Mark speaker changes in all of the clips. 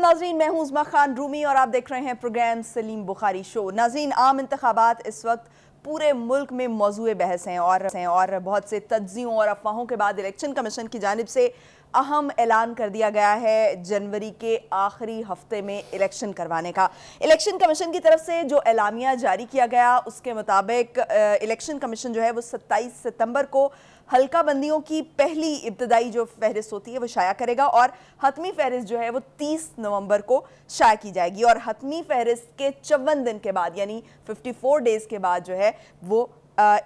Speaker 1: असलम नाजरीन, मैं हूँ उजमा खान रूमी और आप देख रहे हैं प्रोग्राम सलीम बुखारी शो। नाजरीन, आम इंतबात इस वक्त पूरे मुल्क में मौजू बहस हैं और हैं और बहुत से तज्जियों और अफवाहों के बाद इलेक्शन कमीशन की जानब से अहम ऐलान कर दिया गया है जनवरी के आखिरी हफ़्ते में इलेक्शन करवाने का। इलेक्शन कमीशन की तरफ़ से जो एलामिया जारी किया गया, उसके मुताबिक इलेक्शन कमीशन जो है वो 27 सितंबर को हल्का बंदियों की पहली इब्तदाई जो फहरिस्त होती है, वो शाया करेगा और हतमी फहरिस्त जो है, वो 30 नवंबर को शाया की जाएगी। और हतमी फहरिस्त के चौवन दिन के बाद, यानी 54 डेज़ के बाद जो है, वो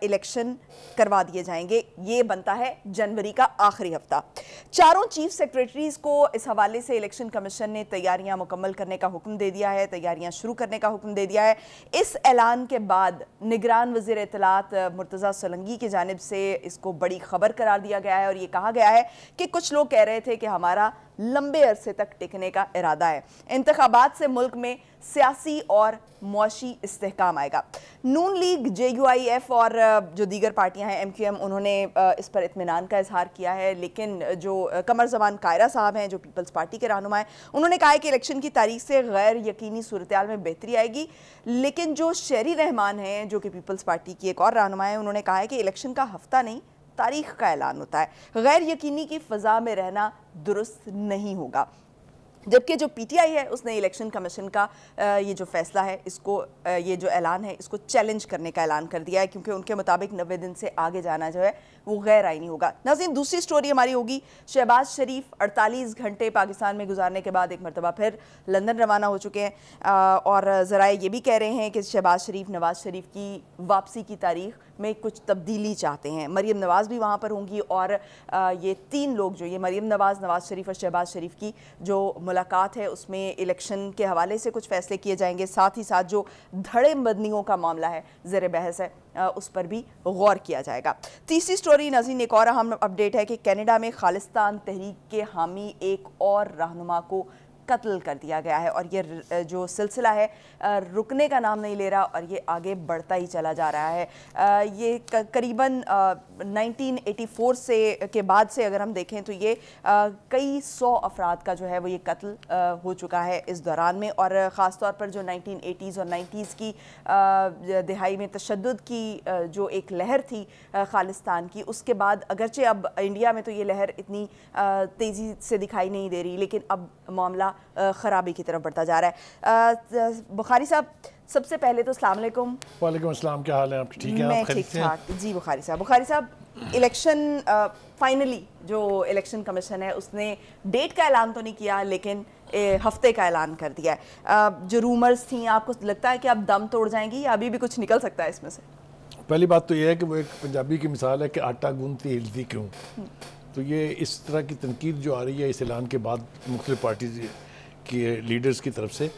Speaker 1: इलेक्शन करवा दिए जाएँगे। ये बनता है जनवरी का आखिरी हफ़्ता। चारों चीफ सेक्रेटरीज को इस हवाले से इलेक्शन कमीशन ने तैयारियाँ मुकम्मल करने का हुक्म दे दिया है, तैयारियाँ शुरू करने का हुक्म दे दिया है। इस ऐलान के बाद निगरान वज़ीर इतलात मुर्तज़ा सोलंगी की जानब से इसको बड़ी खबर करार दिया गया है और ये कहा गया है कि कुछ लोग कह रहे थे कि हमारा लंबे अरसे तक टिकने का इरादा है। इंतबात से मुल्क में सियासी और मुशी इस्तेकाम आएगा। Noon League J U I F और जो दीगर पार्टियाँ हैं एम क्यू एम उन्होंने इस पर इतमान का इजहार किया है। लेकिन जो कमर जबान कायरा साहब हैं, जो पीपल्स पार्टी के रहनुमा हैं, उन्होंने कहा है कि इलेक्शन की तारीख से गैर यकीनी सूरत में बेहतरी आएगी। लेकिन जो शहरी रहमान हैं, जो कि पीपल्स पार्टी की एक और रहनुमा है, उन्होंने कहा है कि इलेक्शन का हफ़्ता नहीं तारीख का ऐलान होता है। गैर यकीनी की फ़ज़ा में रहना दुरुस्त नहीं होगा। जबकि जो पीटीआई है, उसने इलेक्शन कमीशन का ये जो फैसला है, इसको ये जो ऐलान है, इसको चैलेंज करने का ऐलान कर दिया है, क्योंकि उनके मुताबिक नबे दिन से आगे जाना जो है, वो गैर आइनी होगा। नाजीन दूसरी स्टोरी हमारी होगी, शहबाज शरीफ 48 घंटे पाकिस्तान में गुजारने के बाद एक मरतबा फिर लंदन रवाना हो चुके हैं। और ज़रा ये भी कह रहे हैं कि शहबाज शरीफ, नवाज़ शरीफ की वापसी की तारीख में कुछ तब्दीली चाहते हैं। मरीम नवाज़ भी वहाँ पर होंगी और ये तीन लोग जो, ये मरीम नवाज़ नवाज़ शरीफ और शहबाज शरीफ की जो मुलाकात है, उसमें इलेक्शन के हवाले से कुछ फैसले किए जाएँगे। साथ ही साथ जो धड़े बदनियों का मामला है, ज़र बहस है उस पर भी गौर किया जाएगा। तीसरी स्टोरी नजीन एक और अहम अपडेट है कि कनाडा में खालिस्तान तहरीक के हामी एक और रहनुमा को कत्ल कर दिया गया है और ये जो सिलसिला है रुकने का नाम नहीं ले रहा और ये आगे बढ़ता ही चला जा रहा है। ये करीबन 1984 से, के बाद से अगर हम देखें तो ये कई सौ अफराद का जो है वो ये कत्ल हो चुका है इस दौरान में और ख़ास तौर पर जो 1980s और 90s की दिहाई में तशद की जो एक लहर थी खालिस्तान की, उसके बाद अगरचे अब इंडिया में तो ये लहर इतनी तेज़ी से दिखाई नहीं दे रही, लेकिन अब मामला ख़राबी की तरफ़ बढ़ता जा रहा है। बुखारी साहब सबसे पहले तो अस्सलाम
Speaker 2: वालेकुम। अस्सलाम क्या हाल है आपकी? ठीक है
Speaker 1: मैं ठीक ठाक। जी बुखारी साहब। बुखारी साहब इलेक्शन फाइनली जो इलेक्शन कमीशन है उसने डेट का ऐलान तो नहीं किया लेकिन ए, हफ़्ते का ऐलान कर दिया है। जो रूमर्स थी आपको लगता है कि आप दम तोड़ जाएँगी या अभी भी कुछ निकल सकता है इसमें से?
Speaker 2: पहली बात तो यह है कि वो एक पंजाबी की मिसाल है कि आटा गूंदती हिलती क्यों? हम्म। तो ये इस तरह की तनकीद जो आ रही है इस ऐलान के बाद मुख्तु पार्टी के लीडर्स की तरफ़ से,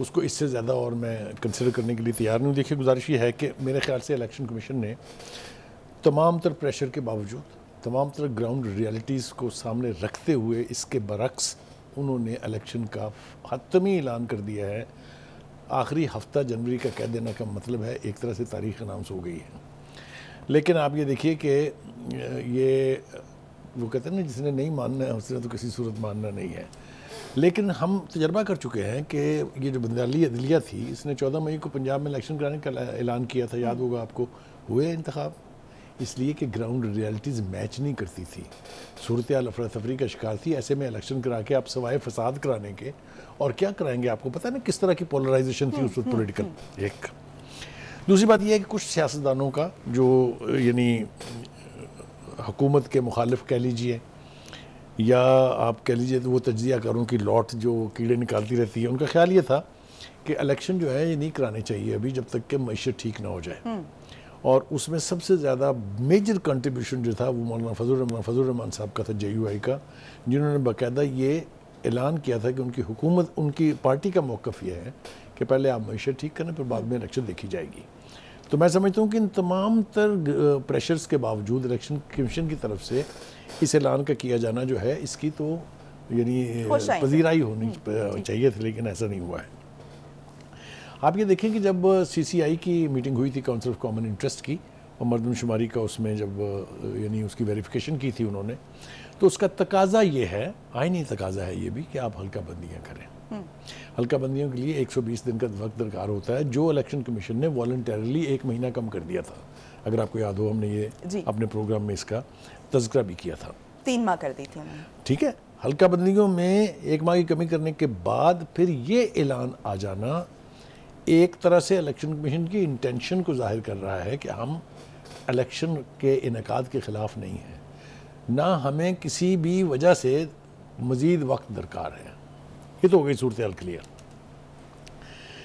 Speaker 2: उसको इससे ज़्यादा और मैं कंसिडर करने के लिए तैयार नहीं हूँ। देखिए, गुजारिश ये है कि मेरे ख्याल से इलेक्शन कमीशन ने तमाम तर प्रेशर के बावजूद, तमाम तरह ग्राउंड रियलिटीज़ को सामने रखते हुए इसके बरक्स उन्होंने इलेक्शन का हतमी ऐलान कर दिया है। आखिरी हफ़्ता जनवरी का कह देना का मतलब है एक तरह से तारीख अनाउंस हो गई है। लेकिन आप ये देखिए कि ये वो कहते हैं ना जिसने नहीं मानना है उसने तो किसी सूरत मानना नहीं है। लेकिन हम तजर्बा कर चुके हैं कि ये जो बंदाली अदलिया थी इसने चौदह मई को पंजाब में इलेक्शन कराने का ऐलान किया था याद होगा आपको हुए इंतखब। इसलिए कि ग्राउंड रियलिटीज़ मैच नहीं करती थी। सूरत अफरा तफरी का शिकार थी ऐसे में इलेक्शन करा के आप सवाए फसाद कराने के और क्या कराएँगे आपको पता है ना किस तरह की पोलराइजेशन थी उस वक्त पोलिटिकल एक। दूसरी बात यह है कि कुछ सियासतदानों का जो यानी हुकूमत के मुखालिफ कह लीजिए या आप कह लीजिए तो वो तजिया करूँ की लौट जो कीड़े निकालती रहती है। उनका ख्याल ये था कि इलेक्शन जो है ये नहीं कराने चाहिए अभी जब तक कि मीशत ठीक ना हो जाए। हम्म। और उसमें सबसे ज़्यादा मेजर कंट्रीब्यूशन जो था वो मौलाना फजल रहमान फजल रहमान साहब का था जे यू आई का जिन्होंने बाकायदा ये ऐलान किया था कि उनकी हुकूमत उनकी पार्टी का मौक़ ये है कि पहले आप मीशत ठीक करें फिर बाद में इलेक्शन देखी जाएगी। तो मैं समझता हूँ कि इन तमाम तर प्रेशर्स के बावजूद इलेक्शन कमीशन की तरफ़ से इस ऐलान का किया जाना जो है इसकी तो यानी पजीराई होनी हम्म, चाहिए थी लेकिन ऐसा नहीं हुआ है। आप ये देखें कि जब सीसीआई की मीटिंग हुई थी काउंसिल ऑफ़ कॉमन इंटरेस्ट की और मरदमशुमारी का उसमें जब यानी उसकी वेरिफिकेशन की थी उन्होंने तो उसका तकाजा ये है आईनी तकाजा है ये भी कि आप हल्का बंदियाँ करें। हल्का बंदियों के लिए 120 दिन का वक्त दरकार होता है। जो इलेक्शन कमीशन ने वॉल्टरली एक महीना कम कर दिया था अगर आपको याद हो हमने ये अपने प्रोग्राम में इसका तस्करा भी किया था।
Speaker 1: तीन माह कर दी थी
Speaker 2: ठीक है? हल्का बंदियों में एक माह की कमी करने के बाद फिर ये ऐलान आ जाना एक तरह से इलेक्शन कमीशन की इंटेंशन को ज़ाहिर कर रहा है कि हम इलेक्शन के इनका के ख़िलाफ़ नहीं हैं। ना हमें किसी भी वजह से मज़ीद वक्त दरकार है। ये तो हो गई सूरत क्लियर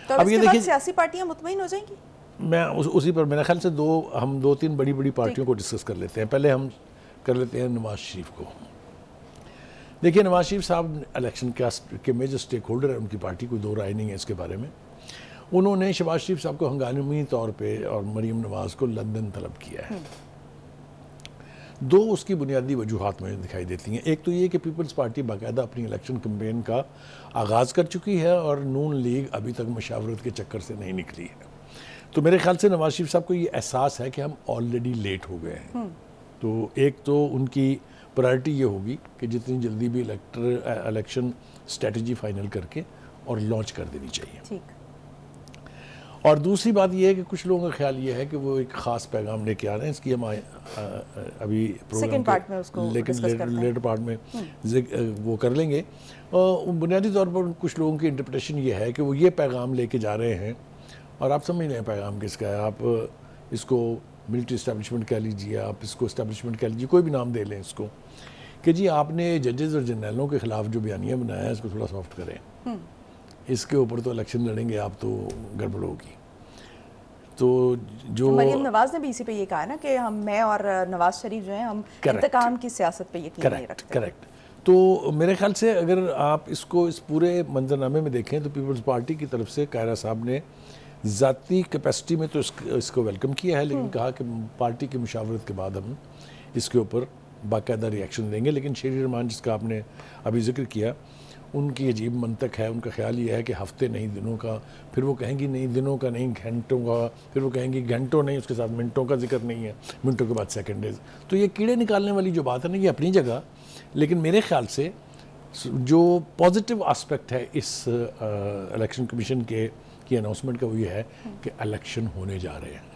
Speaker 1: तो अब
Speaker 2: ये देखिए-
Speaker 1: सियासी पार्टियाँ मुतमिन हो जाएँगी?
Speaker 2: मैं उस, उसी पर मेरे ख्याल से दो हम दो तीन बड़ी बड़ी पार्टियों को डिस्कस कर लेते हैं। पहले हम कर लेते हैं नवाज़ शरीफ को। देखिए नवाज़ शरीफ साहब इलेक्शन का के मेजर स्टेक होल्डर है उनकी पार्टी कोई दो राय नहीं है इसके बारे में। उन्होंने शहबाज शरीफ साहब को हंगामी तौर पे और मरीम नवाज़ को लंदन तलब किया है। दो उसकी बुनियादी वजूहत मुझे दिखाई देती हैं। एक तो ये कि पीपल्स पार्टी बाकायदा अपनी इलेक्शन कम्पेन का आगाज़ कर चुकी है और नून लीग अभी तक मशावरत के चक्कर से नहीं निकली है। तो मेरे ख्याल से नवाज़ शरीफ साहब को ये एहसास है कि हम ऑलरेडी लेट हो गए हैं। तो एक तो उनकी प्रायोरिटी ये होगी कि जितनी जल्दी भी इलेक्टर इलेक्शन स्ट्रेटजी फाइनल करके और लॉन्च कर देनी चाहिए।
Speaker 1: ठीक।
Speaker 2: और दूसरी बात यह है कि कुछ लोगों का ख्याल ये है कि वो एक ख़ास पैगाम लेके आ रहे हैं। इसकी हम अभी प्रोग्राम
Speaker 1: part में उसको
Speaker 2: लेकिन
Speaker 1: हैं।
Speaker 2: लेटर पार्ट में वो कर लेंगे। और बुनियादी तौर पर कुछ लोगों की इंटरप्रिटेशन ये है कि वो ये पैगाम लेके जा रहे हैं। और आप समझ लें पैगाम किसका है। आप इसको मिलिट्री इस्टेब्लिशमेंट कह लीजिए आप इसको इस्टेब्लिशमेंट कह लीजिए कोई भी नाम दे लें इसको कि जी आपने जजेस और जनरलों के ख़िलाफ़ जो बयानियाँ बनाया है इसको थोड़ा सॉफ्ट करें। इसके ऊपर तो इलेक्शन लड़ेंगे आप तो गड़बड़ होगी। तो जो
Speaker 1: तो मरियम नवाज़ ने भी इसी पे ये कहा ना कि हम मैं और नवाज़ शरीफ जो हैं हम इंतकाम की सियासत पे यकीन नहीं रखते।
Speaker 2: करेक्ट तो मेरे ख्याल से अगर आप इसको इस पूरे मंजरनामे में देखें तो पीपल्स पार्टी की तरफ़ से कायरा साहब ने ज़ाती कैपेसिटी में तो इसक, इसको वेलकम किया है लेकिन कहा कि पार्टी की मुशावरत के बाद हम इसके ऊपर बाकायदा रिएक्शन देंगे। लेकिन शेरी रहमान जिसका आपने अभी ज़िक्र किया उनकी अजीब मंतक है, उनका ख्याल ये है कि हफ़्ते नहीं, दिनों का, फिर वो कहेंगी नहीं, दिनों का नहीं, घंटों का, फिर वो कहेंगी घंटों नहीं, उसके साथ मिनटों का ज़िक्र नहीं है, मिनटों के बाद सेकेंड डेज़ तो ये कीड़े निकालने वाली जो बात है ना, ये अपनी जगह, लेकिन मेरे ख्याल से जो पॉजिटिव आस्पेक्ट है इस इलेक्शन कमीशन के, की अनाउंसमेंट का वो ये है कि इलेक्शन होने जा रहे हैं।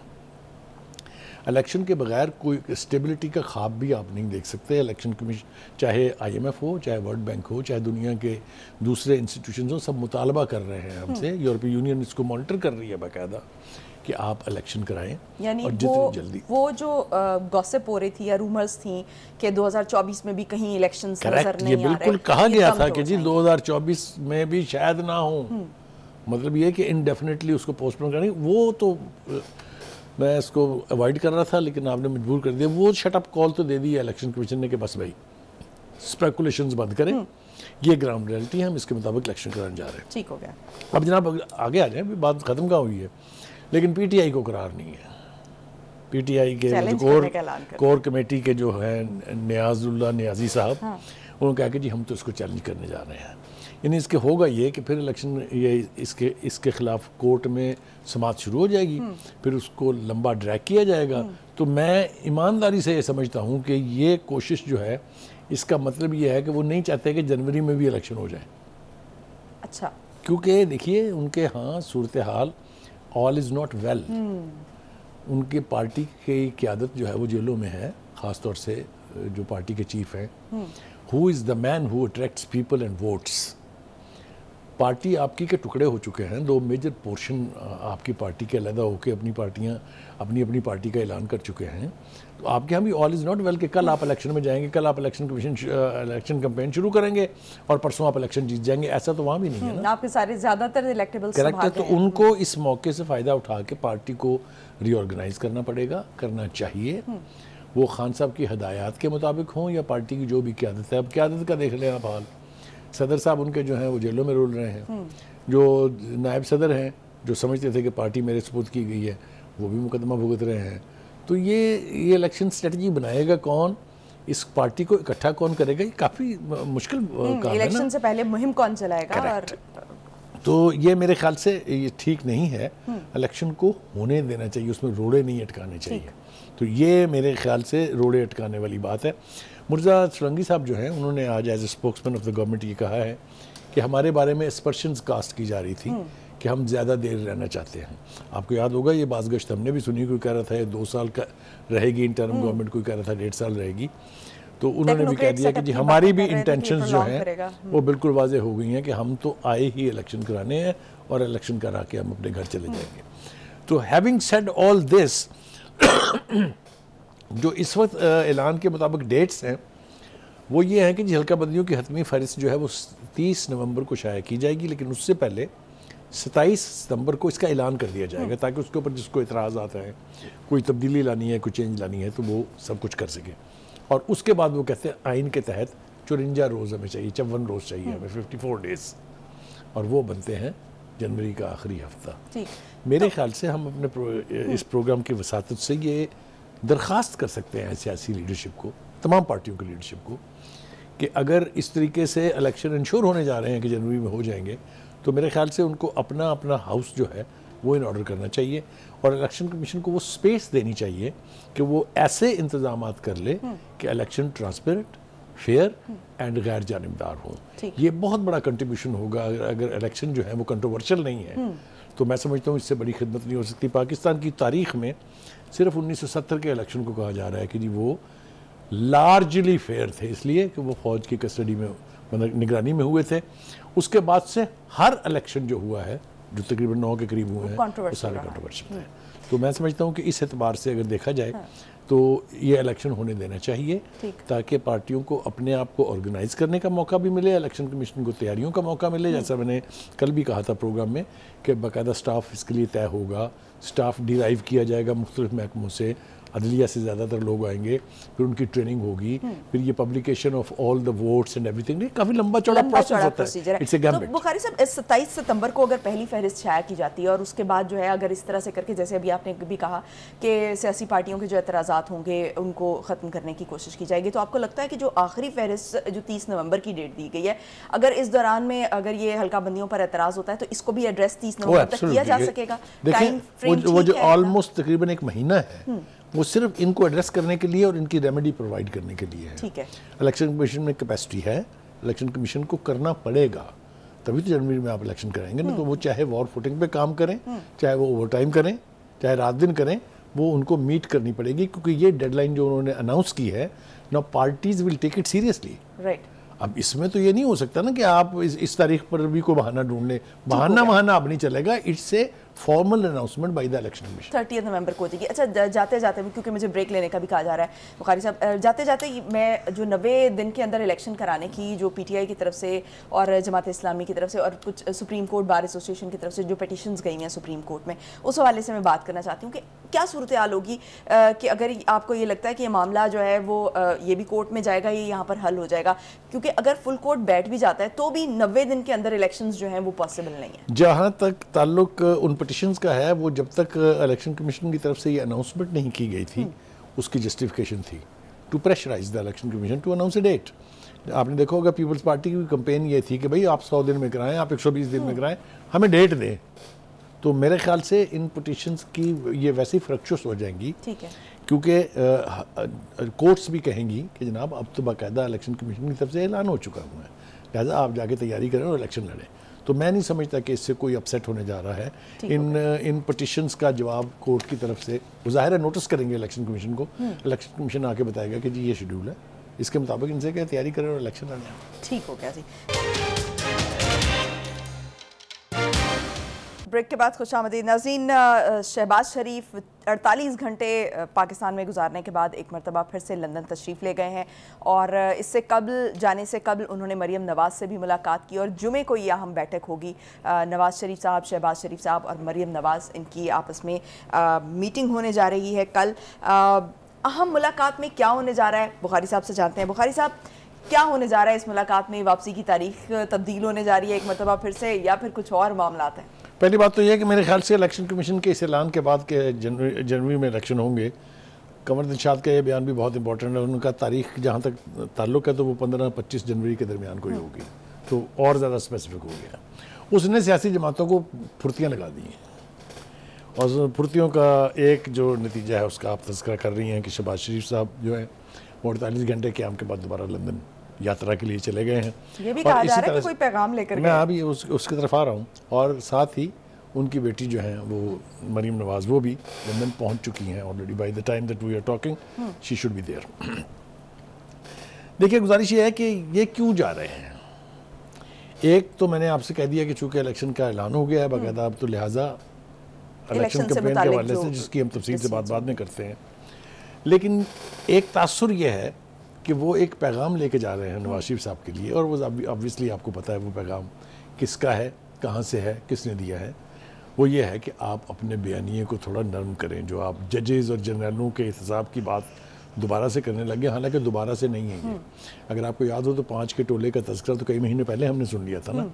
Speaker 2: इलेक्शन के बगैर कोई स्टेबिलिटी का ख्वाब भी आप नहीं देख सकते। इलेक्शन कमीशन चाहे आईएमएफ हो चाहे वर्ल्ड बैंक हो चाहे दुनिया के दूसरे इंस्टीट्यूशन हो सब मुतालबा कर रहे हैं हमसे। यूरोपीय यूनियन इसको मॉनिटर कर रही है बाकायदा कि आप इलेक्शन कराएँ
Speaker 1: यानी
Speaker 2: और
Speaker 1: वो
Speaker 2: जितनी जल्दी।
Speaker 1: वो जो गॉसिप हो रही थी या रूमर्स थी कि 2024 में भी कहीं इलेक्शन नज़र नहीं
Speaker 2: ये बिल्कुल कहा गया था
Speaker 1: तो
Speaker 2: कि जी
Speaker 1: जाएँगे।
Speaker 2: 2024 में भी शायद ना हो। मतलब ये कि इनडेफिनेटली उसको पोस्टपोन करनी वो तो मैं इसको अवॉइड कर रहा था लेकिन आपने मजबूर कर दिया। वो शटअप कॉल तो दे दी है इलेक्शन कमीशन ने कि बस भाई स्पेकुलेशंस बंद करें। ये ग्राउंड रियलिटी है हम इसके मुताबिक इलेक्शन कराने जा रहे हैं।
Speaker 1: ठीक हो गया।
Speaker 2: अब जनाब आगे आ जाए बात खत्म कहाँ हुई है? लेकिन पीटीआई को करार नहीं है। पीटीआई के कोर
Speaker 1: का कर
Speaker 2: कोर कमेटी के जो हैं नियाजुल्ला न्याजी साहब उन्होंने कहा कि जी हम तो इसको चैलेंज करने जा रहे हैं। यानी इसके होगा ये कि फिर इलेक्शन ये इसके इसके खिलाफ कोर्ट में समात शुरू हो जाएगी फिर उसको लंबा ड्रैग किया जाएगा। तो मैं ईमानदारी से ये समझता हूँ कि ये कोशिश जो है इसका मतलब ये है कि वो नहीं चाहते कि जनवरी में भी इलेक्शन हो जाए।
Speaker 1: अच्छा।
Speaker 2: क्योंकि देखिए उनके यहाँ सूरत हाल ऑल इज़ नॉट वेल उनकी पार्टी की क्यादत जो है वो जेलों में है ख़ास तौर से जो पार्टी के चीफ हैं। Who is the man who attracts people and votes party आपकी के टुकड़े हो चुके हैं दो मेजर पोर्शन आपकी पार्टी के अलहदा होकर अपनी पार्टियाँ अपनी अपनी पार्टी का ऐलान कर चुके हैं। तो आपके यहाँ भी ऑल इज़ नॉट वेल कि कल आप इलेक्शन में जाएँगे कल आप इलेक्शन कमीशन इलेक्शन कैंपेन शुरू करेंगे और परसों आप इलेक्शन जीत जाएँगे ऐसा तो वहाँ भी नहीं है ना?
Speaker 1: आपके सारे ज़्यादातर इलेक्टेबल्स
Speaker 2: करेक्ट तो उनको इस मौके से फ़ायदा उठा के पार्टी को रीऑर्गेनाइज करना पड़ेगा करना चाहिए। वो खान साहब की हदायत के मुताबिक हों या पार्टी की जो भी क्यादत है अब क्यादत का देख लें आप हाल। सदर साहब उनके जो हैं वो जेलों में रोल रहे हैं। जो नायब सदर हैं जो समझते थे कि पार्टी मेरे सपुत की गई है वो भी मुकदमा भुगत रहे हैं। तो ये ये इलेक्शन स्ट्रेटजी बनाएगा कौन? इस पार्टी को इकट्ठा कौन करेगा? ये काफ़ी मुश्किल अ, काम है ना।
Speaker 1: इलेक्शन से पहले मुहिम कौन चलाएगा और
Speaker 2: तो ये मेरे ख्याल से ये ठीक नहीं है। इलेक्शन को होने देना चाहिए उसमें रोड़े नहीं अटकाने चाहिए। तो ये मेरे ख्याल से रोड़े अटकाने वाली बात है। मुर्जा सुरंगी साहब जो हैं उन्होंने आज as a spokesman of the government ये कहा है कि हमारे बारे में स्पर्शंस कास्ट की जा रही थी कि हम ज़्यादा देर रहना चाहते हैं। आपको याद होगा ये बाज गश्त हमने भी सुनी कोई कह रहा था ये दो साल का रहेगी इन टर्म गवर्नमेंट कोई कह रहा था डेढ़ साल रहेगी। तो उन्होंने भी कह दिया कि जी हमारी भी इंटेंशंस जो हैं वो बिल्कुल वाजे हो गई हैं कि हम तो आए ही इलेक्शन कराने हैं और इलेक्शन करा के हम अपने घर चले जाएँगे। तो हैविंग सेड ऑल दिस जो इस वक्त ऐलान के मुताबिक डेट्स हैं वो ये हैं कि जी हल्का बंदियों की हतमी फहरिस्त जो है वो तीस नवंबर को शाया की जाएगी लेकिन उससे पहले सत्ताईस सितंबर को इसका ऐलान कर दिया जाएगा ताकि उसके ऊपर जिसको इतराज़ आता है कोई तब्दीली लानी है कोई चेंज लानी है तो वो सब कुछ कर सके। और उसके बाद वो कहते हैं आइन के तहत चुरंजा रोज़ हमें चाहिए चौवन रोज़ चाहिए हमें फिफ्टी फोर डेज़ और वो बनते हैं जनवरी का आखिरी हफ़्ता। मेरे ख्याल से हम अपने प्रो, इस प्रोग्राम की वसात से ये दरख्वास्त कर सकते हैं सियासी लीडरशिप को तमाम पार्टियों की लीडरशिप को कि अगर इस तरीके से इलेक्शन इंश्योर होने जा रहे हैं कि जनवरी में हो जाएँगे तो मेरे ख्याल से उनको अपना अपना हाउस जो है वो इन ऑर्डर करना चाहिए और इलेक्शन कमीशन को वो स्पेस देनी चाहिए कि वो ऐसे इंतज़ाम कर ले कि इलेक्शन ट्रांसपेरेंट फेयर एंड गैर जानबदार हो। ये बहुत बड़ा कंट्रीब्यूशन होगा अगर अगर इलेक्शन जो है वो कंट्रोवर्शियल नहीं है। तो मैं समझता हूँ इससे बड़ी खिदमत नहीं हो सकती। पाकिस्तान की तारीख में सिर्फ़ 1970 के इलेक्शन को कहा जा रहा है कि जी वो लार्जली फेयर थे इसलिए कि वो फौज की कस्टडी में मतलब निगरानी में हुए थे। उसके बाद से हर इलेक्शन जो हुआ है जो तकरीबन नौ के करीब हुए हैं वो सारे
Speaker 1: रहा।
Speaker 2: कंट्रोवर्शियल थे। तो मैं समझता हूँ कि इस एतबार से अगर देखा जाए तो ये इलेक्शन होने देना चाहिए ताकि पार्टियों को अपने आप को ऑर्गेनाइज करने का मौका भी मिले इलेक्शन कमीशन को तैयारियों का मौका मिले। जैसा मैंने कल भी कहा था प्रोग्राम में कि बाकायदा स्टाफ इसके लिए तय होगा स्टाफ डिराइव किया जाएगा मुख्तलिफ़ महकमों से अदलिया से ज़्यादातर लोग आएँगे फिर उनकी ट्रेनिंग होगी फिर ये publication of all the votes and everything काफ़ी लंबा चौड़ा प्रोसेस होता है। इट्स ए
Speaker 1: तो
Speaker 2: गैम्बिट
Speaker 1: बुखारी साहब इस सत्ताईस सितंबर को अगर पहली फहरिस्त छाया की जाती है और उसके बाद जो है अगर इस तरह से करके जैसे अभी आपने भी कहा कि सियासी पार्टियों के जो एतराज़ात होंगे उनको ख़त्म करने की कोशिश की जाएगी तो आपको लगता है कि जो आखिरी फहरिस्त जो तीस नवंबर की डेट दी गई है अगर इस दौरान में अगर ये हल्का बंदियों पर एतराज़ होता है तो इसको भी एड्रेस तीस नवंबर तक किया जा सकेगा?
Speaker 2: देखिए वो, जो ऑलमोस्ट तकरीबन एक महीना है वो सिर्फ़ इनको एड्रेस करने के लिए और इनकी रेमेडी प्रोवाइड करने के लिए है।
Speaker 1: ठीक है।
Speaker 2: इलेक्शन कमीशन में कैपेसिटी है। इलेक्शन कमीशन को करना पड़ेगा। तभी तो जनवरी में आप इलेक्शन कराएँगे। ना तो वो चाहे वॉर फुटिंग पे काम करें चाहे वो ओवर टाइम करें चाहे रात दिन करें वो उनको मीट करनी पड़ेगी क्योंकि ये डेडलाइन जो उन्होंने अनाउंस की है now parties will take it seriously
Speaker 1: right
Speaker 2: अब इसमें तो ये नहीं हो सकता ना कि आप इस, इस तारीख पर भी कोई बहाना ढूंढ लें बहाना बहाना अब नहीं चलेगा। It's a formal announcement by the election commission
Speaker 1: thirty November को हो। जाएगी अच्छा जाते जाते क्योंकि मुझे ब्रेक लेने का भी कहा जा रहा है। बुखारी साहब जाते जाते मैं जो नबे दिन के अंदर इलेक्शन कराने की जो पीटीआई की तरफ़ से और जमात इस्लामी की तरफ़ से और कुछ सुप्रीम कोर्ट बार एसोसिएशन की तरफ़ से जो पिटिशंस गई हैं सुप्रीम कोर्ट में उस हवाले से मैं बात करना चाहती हूँ कि क्या सूरत हाल होगी कि अगर आपको ये लगता है कि ये मामला जो है वो ये भी कोर्ट में जाएगा ये यहाँ पर हल हो जाएगा। क्योंकि अगर फुल कोर्ट बैठ भी जाता है तो भी नब्बे दिन के अंदर इलेक्शन जो हैं वो पॉसिबल नहीं है।
Speaker 2: जहाँ तक ताल्लुक उन पटिशंस का है वो जब तक इलेक्शन कमीशन की तरफ़ से ये अनाउंसमेंट नहीं की गई थी उसकी जस्टिफिकेशन थी to pressurise the election commission to announce a date आपने देखा होगा पीपल्स पार्टी की कंपेन ये थी कि भाई आप सौ दिन में कराएँ आप 120 दिन में कराएँ हमें डेट दें। तो मेरे ख्याल से इन पटिशंस की ये वैसे ही फ्रक्चुअस हो जाएँगी।
Speaker 1: ठीक है।
Speaker 2: क्योंकि कोर्ट्स भी कहेंगी कि जनाब अब तो बाकायदा इलेक्शन कमीशन की तरफ़ से ऐलान हो चुका हुआ है। लिहाजा आप जाके तैयारी करें और इलेक्शन लड़ें। तो मैं नहीं समझता कि इससे कोई अपसेट होने जा रहा है। इन इन पटिशंस का जवाब कोर्ट की तरफ़ से ज़ाहिर है नोटिस करेंगे इलेक्शन कमीशन को। इलेक्शन कमीशन आके बताएगा कि जी ये शेड्यूल है। इसके मुताबिक इनसे क्या तैयारी करें और इलेक्शन लड़ने
Speaker 1: ठीक हो गया जी। ब्रेक के बाद खुश आमदीद। नाजीन शहबाज शरीफ 48 घंटे पाकिस्तान में गुजारने के बाद एक मरतबा फिर से लंदन तशरीफ़ ले गए हैं और इससे कबल जाने से कबल उन्होंने मरीम नवाज़ से भी मुलाकात की और जुमे को ये अहम बैठक होगी। नवाज़ शरीफ साहब शहबाज शरीफ साहब और मरीम नवाज़ इनकी आपस में अ, मीटिंग होने जा रही है कल। अहम मुलाकात में क्या होने जा रहा है बुखारी साहब से जानते हैं। बुखारी साहब क्या होने जा रहा है इस मुलाकात में? वापसी की तारीख तब्दील होने जा रही है एक मरतबा फिर से या फिर कुछ और मामला हैं?
Speaker 2: पहली बात तो यह है कि मेरे ख्याल से इलेक्शन कमीशन के इस ऐलान के बाद के जनवरी जनवरी में इलेक्शन होंगे। कमर दिलशाद का ये बयान भी बहुत इंपॉर्टेंट है। उनका तारीख जहाँ तक ताल्लुक है तो वो पंद्रह पच्चीस जनवरी के दरमियान कोई होगी। तो और ज़्यादा स्पेसिफिक हो गया। उसने सियासी जमातों को फुर्तियाँ लगा दी हैं। और फुर्तियों का एक जो नतीजा है, उसका आप तस्करा कर रही हैं कि शहबाज शरीफ साहब जो है, वो अड़तालीस घंटे के आम के बाद दोबारा लंदन यात्रा के लिए चले गए हैं।
Speaker 1: ये भी कहा जा रहा है कि कोई पैगाम लेकर
Speaker 2: मैं अभी उस, उसकी तरफ़ आ रहा हूँ। और साथ ही उनकी बेटी जो है वो मरीम नवाज़ वो भी लंदन पहुँच चुकी हैं already by the time that we are talking she should be there देखिए गुजारिश ये है कि ये क्यों जा रहे हैं? एक तो मैंने आपसे कह दिया कि चूँकि इलेक्शन का ऐलान हो गया है बाकायदा अब तो लिहाजा इलेक्शन कैंपेन के हवाले से जिसकी हम तफसील से बात बाद में। करते हैं। लेकिन एक तासुर यह है कि वो एक पैगाम लेके जा रहे हैं नवाज़ शरीफ साहब के लिए और वो ऑब्वियसली आपको पता है वो पैगाम किसका है कहाँ से है किसने दिया है। वो ये है कि आप अपने बयानिए को थोड़ा नरम करें जो आप जजेज़ और जनरलों के एहतसाब की बात दोबारा से करने लगे हालाँकि दोबारा से नहीं है ये। अगर आपको याद हो तो पाँच के टोले का तस्करा तो कई महीने पहले हमने सुन लिया था ना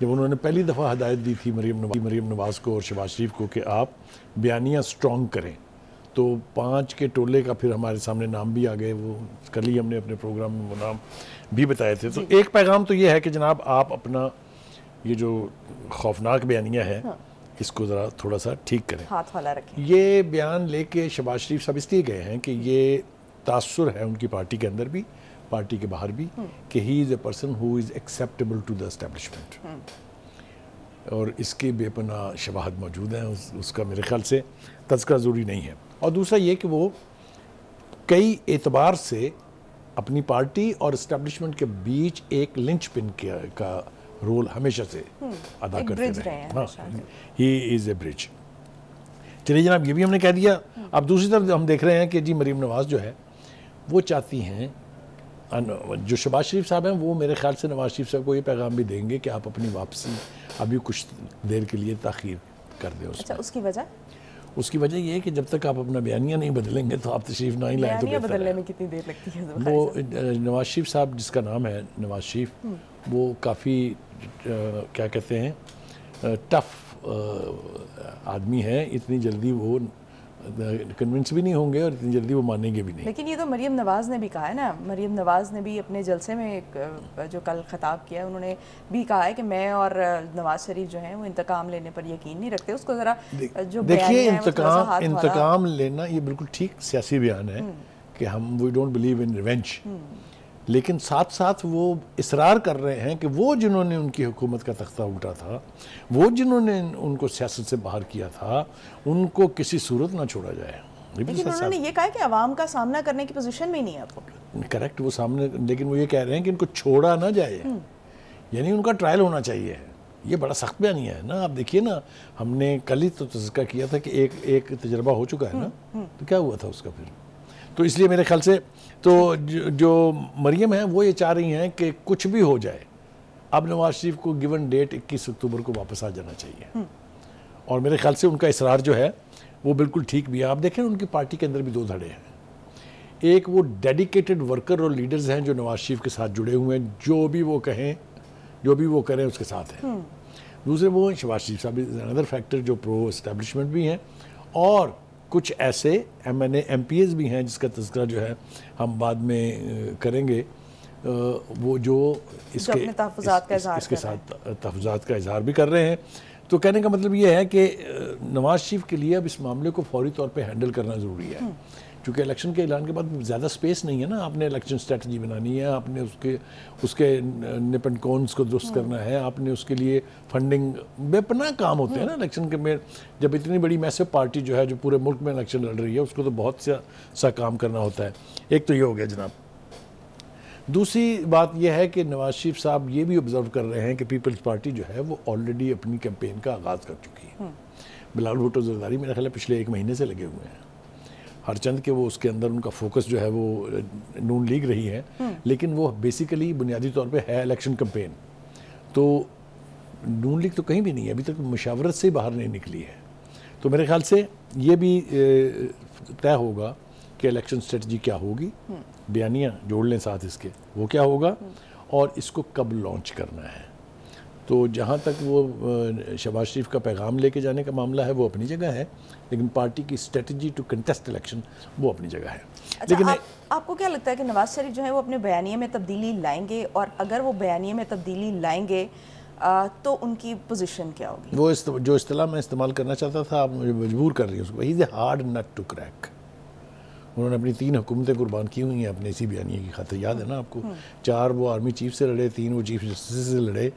Speaker 2: जब उन्होंने पहली दफ़ा हदायत दी थी मरीम नवाज़ मरीम नवाज़ को और शबाज शरीफ को कि आप बयानियाँ स्ट्रॉन्ग करें। तो पाँच के टोले का फिर हमारे सामने नाम भी आ गए वो कल ही हमने अपने प्रोग्राम में वो नाम भी बताए थे। तो एक पैगाम तो ये है कि जनाब आप अपना ये जो खौफनाक बयानिया है इसको ज़रा थोड़ा सा ठीक करें।
Speaker 1: हाथ वाला रखें।
Speaker 2: ये बयान लेके शबाज शरीफ साहब इसलिए गए हैं कि ये तासुर है उनकी पार्टी के अंदर भी पार्टी के बाहर भी कि he is a person who is acceptable to the establishment और इसकी बेपना शवाहद मौजूद हैं उस, उसका मेरे ख्याल से तस्करा ज़रूरी नहीं है। और दूसरा ये कि वो कई एतबार से अपनी पार्टी और इस्टेब्लिशमेंट के बीच एक लिंच पिन का रोल हमेशा से अदा
Speaker 1: एक
Speaker 2: करते रहे।
Speaker 1: रहे हाँ
Speaker 2: ही इज़ ए ब्रिज चलिए जनाब ये भी हमने कह दिया। अब दूसरी तरफ़ हम देख रहे हैं कि जी मरीम नवाज़ जो है वो चाहती हैं जो शबाज शरीफ साहब हैं वो मेरे ख्याल से नवाज़ शरीफ साहब को ये पैगाम भी देंगे कि आप अपनी वापसी अभी कुछ देर के लिए ताखीर कर दें
Speaker 1: अच्छा उसकी वजह?
Speaker 2: उसकी वजह यह है कि जब तक आप अपना बयानिया नहीं बदलेंगे तो आप तशरीफ़ ना ही लाए तो
Speaker 1: बदलने में कितनी देर लगती है
Speaker 2: वो नवाज़ शरीफ साहब जिसका नाम है नवाज़ शरीफ वो काफ़ी क्या कहते हैं टफ आदमी है इतनी जल्दी वो कन्विंस भी नहीं होंगे और इतनी जल्दी वो मानेंगे भी नहीं।
Speaker 1: लेकिन ये तो मरीम नवाज़ ने भी कहा है ना मरीम नवाज़ ने भी अपने जलसे में एक जो कल ख़ताब किया उन्होंने भी कहा है कि मैं और नवाज़ शरीफ जो हैं वो इंतकाम लेने पर यकीन नहीं रखते। उसको ज़रा जो
Speaker 2: देखिए इंतकाम इंतकाम लेना ये बिल्कुल ठीक सियासी बयान है कि हम we don't believe in revenge लेकिन साथ साथ वो इसरार कर रहे हैं कि वो जिन्होंने उनकी हुकूमत का तख्ता उल्टा था वो जिन्होंने उनको सियासत से बाहर किया था उनको किसी सूरत ना छोड़ा जाए।
Speaker 1: लेकिन उन्होंने ये कहा कि आवाम का सामना करने की पोजीशन में नहीं है आपको
Speaker 2: करेक्ट वो सामने लेकिन वो ये कह रहे हैं कि इनको छोड़ा ना जाए। यानी उनका ट्रायल होना चाहिए। ये बड़ा सख्त बयानिया है ना। आप देखिए ना हमने कल ही तो तस्का किया था कि एक एक तजर्बा हो चुका है ना। तो क्या हुआ था उसका फिर? तो इसलिए मेरे ख्याल से तो जो, जो मरियम है वो ये चाह रही हैं कि कुछ भी हो जाए अब नवाज़ शरीफ को गिवन डेट 21 अक्टूबर को वापस आ जाना चाहिए। और मेरे ख्याल से उनका इसरार जो है वो बिल्कुल ठीक भी है। आप देखें उनकी पार्टी के अंदर भी दो धड़े हैं। एक वो डेडिकेटेड वर्कर और लीडर्स हैं जो नवाज़ शरीफ के साथ जुड़े हुए हैं जो भी वो कहें जो भी वो करें उसके साथ हैं। दूसरे वो शबाज शरीफ साहब अनदर फैक्टर जो प्रो इस्टेब्लिशमेंट भी हैं। और कुछ ऐसे M N M P S भी हैं जिसका तस्करा जो है हम बाद में करेंगे। वो जो इसके
Speaker 1: इस, का
Speaker 2: इस- इसके साथ तहफात का इजहार भी कर रहे हैं। तो कहने का मतलब ये है कि नवाज़ शरीफ के लिए अब इस मामले को फौरी तौर पे हैंडल करना ज़रूरी है। क्योंकि इलेक्शन के ऐलान के बाद ज़्यादा स्पेस नहीं है ना। आपने इलेक्शन स्ट्रेटजी बनानी है आपने उसके उसके निप एंड कॉन्स को दुरुस्त करना है आपने उसके लिए फंडिंग बेपना काम होते हैं ना इलेक्शन के में। जब इतनी बड़ी मैसिव पार्टी जो है जो पूरे मुल्क में इलेक्शन लड़ रही है उसको तो बहुत सा सा काम करना होता है। एक तो ये हो गया जनाब। दूसरी बात यह है कि नवाज़ शरीफ साहब ये भी ऑब्ज़र्व कर रहे हैं कि पीपल्स पार्टी जो है वो ऑलरेडी अपनी कैंपेन का आगाज़ कर चुकी है। बिलाल भुट्टो जरदारी मेरा ख्याल है पिछले एक महीने से लगे हुए हैं। हरचंद के वो उसके अंदर उनका फोकस जो है वो नून लीग रही है। लेकिन वो बेसिकली बुनियादी तौर पे है इलेक्शन कैंपेन तो नून लीग तो कहीं भी नहीं है अभी तक मशावरत से बाहर नहीं निकली है। तो मेरे ख्याल से ये भी तय होगा कि इलेक्शन स्ट्रेटजी क्या होगी। बयानियाँ जोड़ लें साथ इसके वो क्या होगा? और इसको कब लॉन्च करना है। तो जहाँ तक वो शहबाज शरीफ का पैगाम लेके जाने का मामला है वो अपनी जगह है लेकिन पार्टी की स्ट्रेटजी टू कंटेस्ट इलेक्शन वो अपनी जगह है।
Speaker 1: अच्छा
Speaker 2: लेकिन
Speaker 1: आप, आपको क्या लगता है कि नवाज़ शरीफ जो है वो अपने बयानिए में तब्दीली लाएँगे? और अगर वो बयानिए में तब्दीली लाएँगे आ, तो उनकी पोजीशन क्या होगी?
Speaker 2: वो इस्त, जो इस्तेलाह मैं इस्तेमाल करना चाहता था आप मुझे मजबूर कर रही है उसको। Is a hard nut to crack उन्होंने अपनी तीन हुकूमतें कुर्बान की हुई हैं अपने इसी बयानिए की खातिर। याद है ना आपको? चार वो आर्मी चीफ से लड़े तीन वो चीफ जस्टिस से लड़े।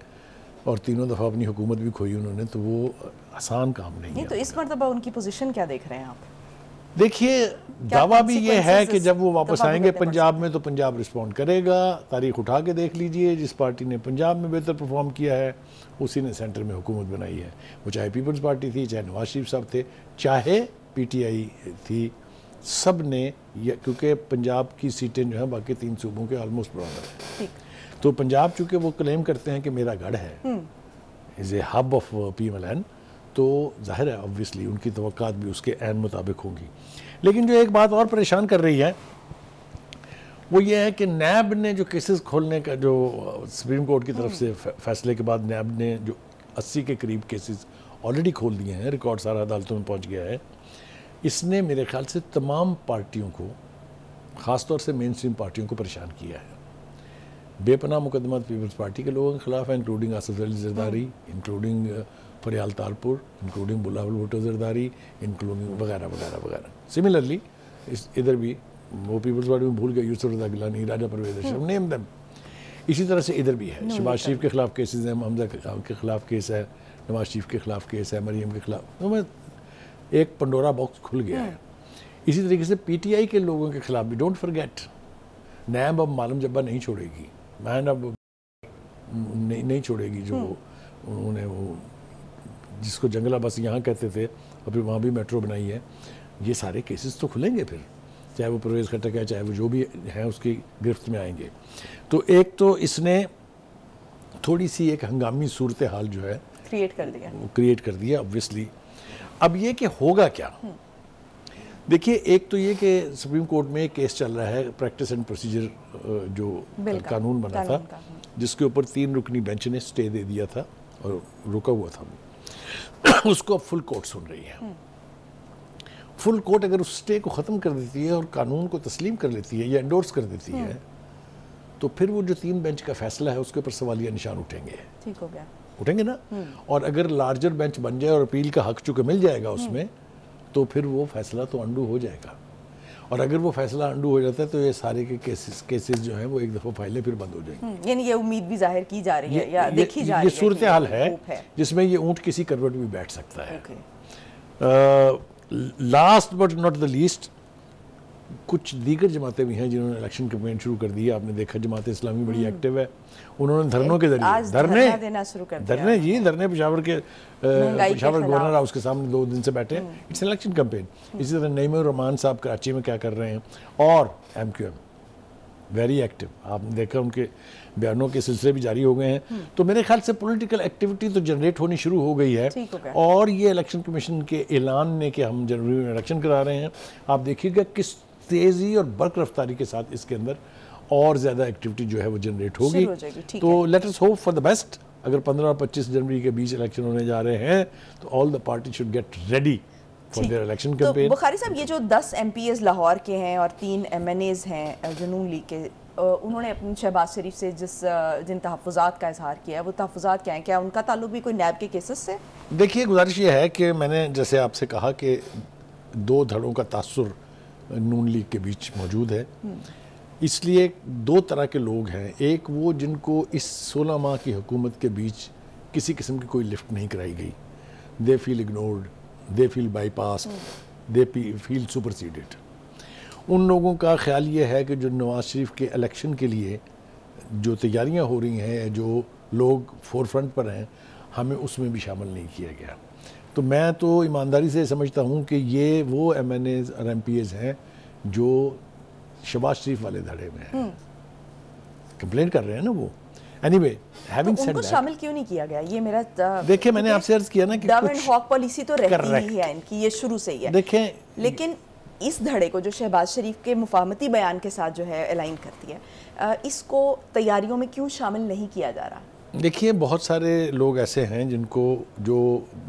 Speaker 2: और तीनों दफ़ा अपनी हुकूमत भी खोई उन्होंने तो वो आसान काम नहीं,
Speaker 1: नहीं
Speaker 2: है।
Speaker 1: तो इस मरतबा उनकी पोजीशन क्या देख रहे हैं आप?
Speaker 2: देखिए दावा भी ये है कि जब वो वापस आएँगे पंजाब में तो पंजाब रिस्पॉन्ड करेगा। तारीख उठा के देख लीजिए जिस पार्टी ने पंजाब में बेहतर परफॉर्म किया है उसी ने सेंटर में हुकूमत बनाई है। वो चाहे पीपल्स पार्टी थी चाहे नवाज़ शरीफ साहब थे चाहे पीटीआई थी सबने क्योंकि पंजाब की सीटें जो हैं बाकी तीन सूबों के ऑलमोस्ट बराबर हैं।
Speaker 1: ठीक।
Speaker 2: तो पंजाब चूँकि वो क्लेम करते हैं कि मेरा गढ़ है is a hub of P M L N तो ज़ाहिर है ऑब्वियसली उनकी तो भी उसके एन मुताबिक होंगी। लेकिन जो एक बात और परेशान कर रही है वो ये है कि नैब ने जो केसेस खोलने का जो सुप्रीम कोर्ट की तरफ़ से फैसले के बाद नैब ने जो 80 के करीब केसेस ऑलरेडी खोल दिए हैं रिकॉर्ड सारा अदालतों में पहुँच गया है इसने मेरे ख्याल से तमाम पार्टियों को ख़ासतौर से मेन स्ट्रीम पार्टियों को परेशान किया है। बेपनाह मुकदमा पीपल्स पार्टी के लोगों के खिलाफ है including Asif Ali Zardari including Faryal Talpur including Bilawal Bhutto Zardari including वगैरह वगैरह वगैरह। सिमिलरली इस इधर भी वो पीपल्स पार्टी में भूल गए यूसुफ रजा गिलानी राजा परवेज अशरफ नेम देम इसी तरह से इधर भी है। शहबाज शरीफ के खिलाफ केसेज हैं हमजा के के खिलाफ केस है नवाज़ शरीफ के खिलाफ केस है मरीम के खिलाफ। तो मैं एक पंडोरा बॉक्स खुल गया है। इसी तरीके से पीटीआई के लोगों के खिलाफ भी डोंट फॉरगेट नैब अब मालूम जब्बा नहीं छोड़ेगी। मैन अब नहीं, नहीं छोड़ेगी जो उन्होंने वो जिसको जंगला बस यहाँ कहते थे और फिर वहाँ भी मेट्रो बनाई है ये सारे केसेस तो खुलेंगे फिर चाहे वो प्रवेश खटक है चाहे वो जो भी हैं उसकी गिरफ्त में आएँगे। तो एक तो इसने थोड़ी सी एक हंगामी सूरत हाल जो है
Speaker 1: क्रिएट कर दिया।
Speaker 2: क्रिएट कर दिया ऑब्वियसली अब ये कि होगा क्या? देखिए एक तो ये कि सुप्रीम कोर्ट में एक केस चल रहा है प्रैक्टिस एंड प्रोसीजर जो कानून बना
Speaker 1: कानून
Speaker 2: था
Speaker 1: का, हम्म।
Speaker 2: जिसके ऊपर तीन रुकनी बेंच ने स्टे दे दिया था और रुका हुआ था वो। उसको अब फुल कोर्ट सुन रही है। फुल कोर्ट अगर उस स्टे को ख़त्म कर देती है और कानून को तस्लीम कर लेती है या एंडोर्स कर देती है तो फिर वो जो तीन बेंच का फैसला है उसके ऊपर सवालिया निशान उठेंगे।
Speaker 1: ठीक हो गया।
Speaker 2: उठेंगे ना? और अगर लार्जर बेंच बन जाए और अपील का हक चूँकि मिल जाएगा उसमें तो फिर वो फैसला तो अंडू हो जाएगा। और अगर वो फैसला अंडू हो जाता है तो ये सारे के केसेस केसेस जो हैं वो एक दफ़ा फाइलें फिर बंद हो जाएँगी।
Speaker 1: हम्म, यानी ये उम्मीद भी ज़ाहिर की जा रही है या
Speaker 2: ये-
Speaker 1: देखी जा
Speaker 2: ये
Speaker 1: रही है
Speaker 2: सूरत हाल है
Speaker 1: है।
Speaker 2: जिसमें ये ऊँट किसी करवट में बैठ सकता है। Last but not the least कुछ दीगर जमातें भी हैं जिन्होंने इलेक्शन कैंपेन शुरू कर दी है। आपने देखा जमात इस्लामी बड़ी एक्टिव है। उन्होंने धरनों के ज़रिए धरने
Speaker 1: देना शुरू कर
Speaker 2: धरने जी धरने पेशावर के पेशावर गवर्नर हाउस के सामने दो दिन से बैठे हैं। इट्स इलेक्शन कैंपेन इसी तरह नईम रहमान साहब कराची में क्या कर रहे हैं? और M Q M very active आपने देखा उनके बयानों के सिलसिले भी जारी हो गए हैं। तो मेरे ख्याल से पॉलिटिकल एक्टिविटी तो जनरेट होनी शुरू हो गई है। और ये इलेक्शन कमीशन के ऐलान ने कि हम जनवरी में इलेक्शन करा रहे हैं। आप देखिएगा किस तेज़ी और बर्क रफ्तारी के साथ इसके अंदर और ज़्यादा एक्टिविटी जो है वो जनरेट होगी।
Speaker 1: हो
Speaker 2: तो let us hope for the best अगर 15 और 25 जनवरी के बीच इलेक्शन होने जा रहे हैं तो all the party should get ready for their election
Speaker 1: तो
Speaker 2: कैंपेन
Speaker 1: बुखारी साहब ये जो 10 एमपीएस लाहौर के हैं और तीन एम हैं जुनून लीग के उन्होंने अपनी शहबाज शरीफ से जिस जिन तहफ़ुज़ात का इजहार किया है वो तहफ़ात क्या हैं? क्या उनका ताल्लुक भी कोई नैब के केसेस से?
Speaker 2: देखिए गुजारिश ये है कि मैंने जैसे आपसे कहा कि दो धड़ों का तासुर नून लीग के बीच मौजूद है। इसलिए दो तरह के लोग हैं। एक वो जिनको इस 16 माह की हुकूमत के बीच किसी किस्म की कोई लिफ्ट नहीं कराई गई। They feel ignored they feel bypass they feel superseded उन लोगों का ख्याल ये है कि जो नवाज़ शरीफ के इलेक्शन के लिए जो तैयारियाँ हो रही हैं जो लोग फोर फ्रंट पर हैं हमें उसमें भी शामिल नहीं किया गया। तो मैं तो ईमानदारी से समझता हूँ कि ये वो एम एन एज और एम पी एज हैं जो शबाज शरीफ वाले धड़े में हैं। कंप्लेन कर रहे हैं ना वो। एनी वे हैविंग सेड
Speaker 1: उनको शामिल क्यों नहीं किया गया? ये मेरा
Speaker 2: देखिए मैंने आपसे अर्ज़ किया ना कि
Speaker 1: डम एंड हॉक पॉलिसी तो रहती ही है। इनकी ये शुरू से ही है।
Speaker 2: देखें
Speaker 1: लेकिन इस धड़े को जो शहबाज शरीफ के मुफामती बयान के साथ जो है अलाइन करती है इसको तैयारियों में क्यों शामिल नहीं किया जा रहा?
Speaker 2: देखिए बहुत सारे लोग ऐसे हैं जिनको जो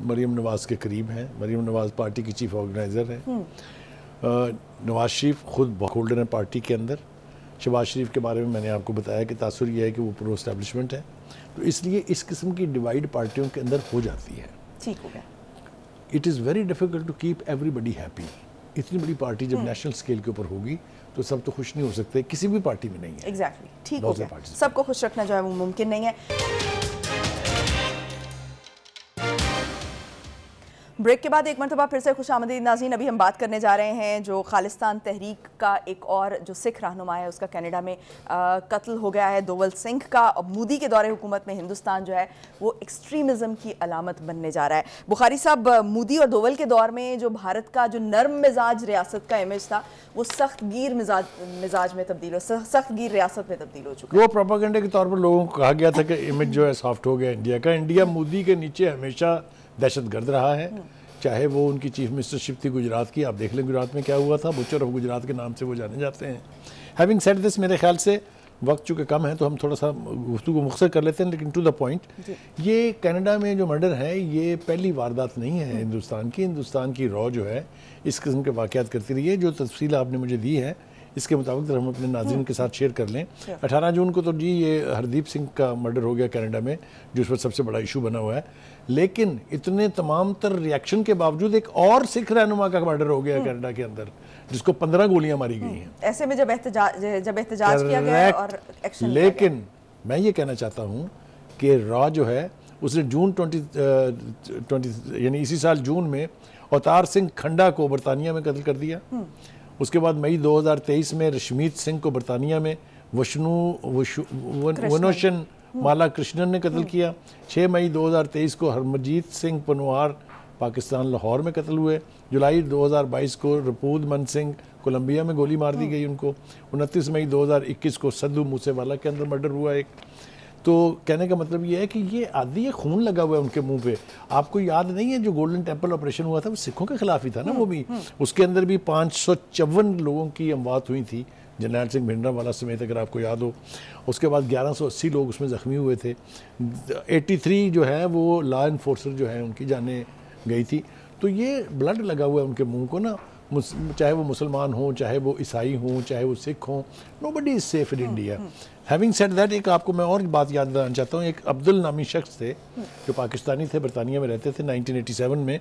Speaker 2: मरीम नवाज़ के करीब हैं। मरीम नवाज़ पार्टी की चीफ ऑर्गेनाइज़र हैं। नवाज़ शरीफ खुद होल्डर हैं पार्टी के अंदर। शबाज शरीफ के बारे में मैंने आपको बताया कि तासर यह है कि वो प्रो इस्टेब्लिशमेंट है। तो इसलिए इस किस्म की डिवाइड पार्टियों के अंदर हो जाती है।
Speaker 1: ठीक हो गया।
Speaker 2: It is very difficult to keep everybody happy इतनी बड़ी पार्टी जब नेशनल स्केल के ऊपर होगी तो सब तो खुश नहीं हो सकते किसी भी पार्टी में नहीं है।
Speaker 1: Exactly exactly. ठीक हो गया। सबको खुश रखना जो है वो मुमकिन नहीं है। ब्रेक के बाद एक मरतबा फिर से खुश आमदी नाजीन, अभी हम बात करने जा रहे हैं जो खालिस्तान तहरीक का एक और जो सिख रहनुमा है, उसका कनाडा में कत्ल हो गया है। दोवल सिंह का अब मोदी के दौरे हुकूमत में हिंदुस्तान जो है, वो एक्सट्रीमिज़म की अलामत बनने जा रहा है। बुखारी साहब मोदी और दोवल के दौर में जो भारत का जो नरम मिजाज रियासत का इमेज था, वो सख्त गिर मिजाज मिजाज में तब्दील हो सख्त गिर रियासत में तब्दील हो चुका
Speaker 2: वो प्रोपागेंडे के तौर पर लोगों को कहा गया था कि इमेज जो है सॉफ्ट हो गया इंडिया का। इंडिया मोदी के नीचे हमेशा दहशत गर्द रहा है। चाहे वो उनकी चीफ मिनिस्टरशिप थी गुजरात की आप देख लें गुजरात में क्या हुआ था। बुचर ऑफ़ गुजरात के नाम से वो जाने जाते हैं। हैविंग सेट दिस मेरे ख्याल से वक्त चूँकि कम है तो हम थोड़ा सा गुफ्तु को मुख्तर कर लेते हैं लेकिन टू द पॉइंट ये कनाडा में जो मर्डर है ये पहली वारदात नहीं है हिंदुस्तान की। हिंदुस्तान की रॉ जो है इस किस्म के वाक़ात करती रही है। जो तफसील आपने मुझे दी है इसके मुताबिक हम अपने नाजरन के साथ शेयर कर लें। अठारह जून को तो जी ये हरदीप सिंह का मर्डर हो गया कनाडा में जो इस पर सबसे बड़ा इशू बना हुआ है। लेकिन इतने तमाम तर रिएक्शन के बावजूद एक और सिख रहनुमा का मर्डर हो गया कनाडा के अंदर जिसको पंद्रह गोलियाँ मारी गई हैं।
Speaker 1: ऐसे में जब एहतजाज जब एहतजाज किया गया और एक्शन
Speaker 2: लेकिन मैं ये कहना चाहता हूँ कि रॉ जो है उसने जून ट्वेंटी ट्वेंटी यानी इसी साल जून में अवतार सिंह खंडा को बरतानिया में कत्ल कर दिया। उसके बाद मई 2023 में रश्मीत सिंह को बरतानिया में वशनु वनोशन माला कृष्णन ने कत्ल किया। 6 मई 2023 को हरमजीत सिंह पनवार पाकिस्तान लाहौर में कत्ल हुए। जुलाई 2022 को रपूद मन सिंह कोलंबिया में गोली मार दी गई उनको। 29 मई 2021 को सद्दू मूसेवाला के अंदर मर्डर हुआ एक। तो कहने का मतलब ये है कि ये आदि ये खून लगा हुआ है उनके मुँह पे। आपको याद नहीं है जो गोल्डन टेंपल ऑपरेशन हुआ था वो सिखों के खिलाफ ही था ना वो भी। उसके अंदर भी पाँच सौ चौवन लोगों की अमवात हुई थी जरनैल सिंह भिंडरा वाला समेत अगर आपको याद हो। उसके बाद 1180 लोग उसमें ज़ख्मी हुए थे। 83 जो है वो लॉ इन्फोर्सर जो है उनकी जाने गई थी। तो ये ब्लड लगा हुआ है उनके मुँह को ना। चाहे वो मुसलमान हों चाहे वो ईसाई हों चाहे वो सिख हों nobody is safe in India having said that एक आपको मैं और बात याद दिलाना चाहता हूँ एक अब्दुल नामी शख्स थे जो पाकिस्तानी थे बरतानिया में रहते थे 1987 में।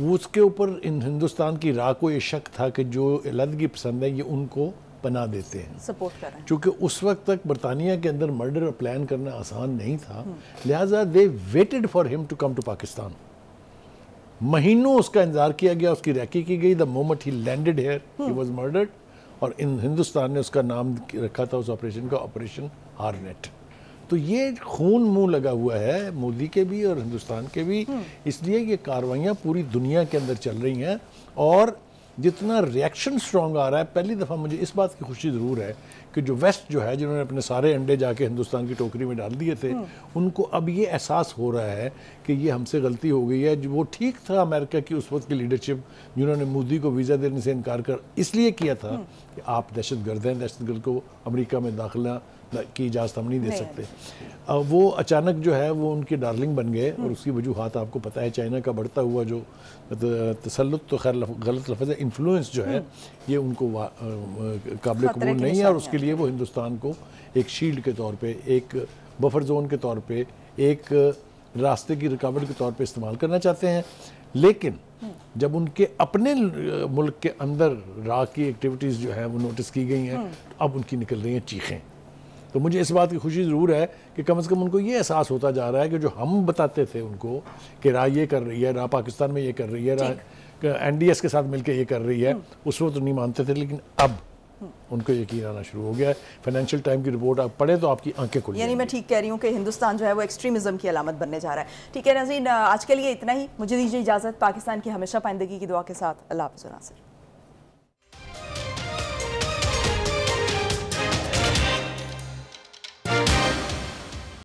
Speaker 2: वो उसके ऊपर इन हिंदुस्तान की राह को ये शक था कि जो अलदगी पसंद है ये उनको बना देते हैं।
Speaker 1: सपोर्ट कर
Speaker 2: क्योंकि उस वक्त तक बरतानिया के अंदर मर्डर प्लान करना आसान नहीं था। लिहाजा they waited for him to come to Pakistan महीनों उसका इंतज़ार किया गया उसकी रैकी की गई। The moment he landed here he was murdered और इन हिंदुस्तान ने उसका नाम रखा था उस ऑपरेशन का ऑपरेशन हारनेट तो ये खून मुँह लगा हुआ है मोदी के भी और हिंदुस्तान के भी। इसलिए ये कार्रवाइयाँ पूरी दुनिया के अंदर चल रही हैं और जितना रिएक्शन स्ट्रॉन्ग आ रहा है पहली दफ़ा मुझे इस बात की खुशी ज़रूर है कि जो वेस्ट जो है जिन्होंने अपने सारे अंडे जाके हिंदुस्तान की टोकरी में डाल दिए थे उनको अब ये एहसास हो रहा है कि ये हमसे गलती हो गई है। जो वो ठीक था अमेरिका की उस वक्त की लीडरशिप जिन्होंने मोदी को वीज़ा देने से इनकार कर इसलिए किया था कि आप दहशत गर्द हैं दहशत गर्द को अमरीका में दाखिला की इजाज़त हम नहीं दे सकते। वो अचानक जो है वो उनके डार्लिंग बन गए और उसकी वजूहत आपको पता है चाइना का बढ़ता हुआ जो तसलुत तो खैर गलत लफ्ज़ है इन्फ्लुएंस जो है ये उनको काबिल कबूल नहीं है और उसके लिए वो हिंदुस्तान को एक शील्ड के तौर पर एक बफर जोन के तौर पर एक रास्ते की रुकावट के तौर पर इस्तेमाल करना चाहते हैं। लेकिन जब उनके अपने मुल्क के अंदर राह की एक्टिविटीज़ जो है वो नोटिस की गई हैं तो अब उनकी निकल रही हैं चीखें। तो मुझे इस बात की खुशी ज़रूर है कि कम से कम उनको ये एहसास होता जा रहा है कि जो हम बताते थे उनको कि राह ये कर रही है राह पाकिस्तान में ये कर रही है राह एन डी एस के साथ मिलकर ये कर रही है उस वक्त तो नहीं मानते थे लेकिन अब उनको यकीन आना शुरू हो गया है। फाइनेंशियल टाइम की रिपोर्ट आप पढ़े तो आपकी आँखें खुल
Speaker 1: यानी मैं ठीक कह रही हूँ कि हिंदुस्तान जो है वो एक्सट्रीमिज्म की अलामत बनने जा रहा है। ठीक है नजीन आज के लिए इतना ही। मुझे दीजिए इजाज़त। पाकिस्तान की हमेशा पाइंदगी की दुआ के साथ। अल्लाह हाफ़ नासिर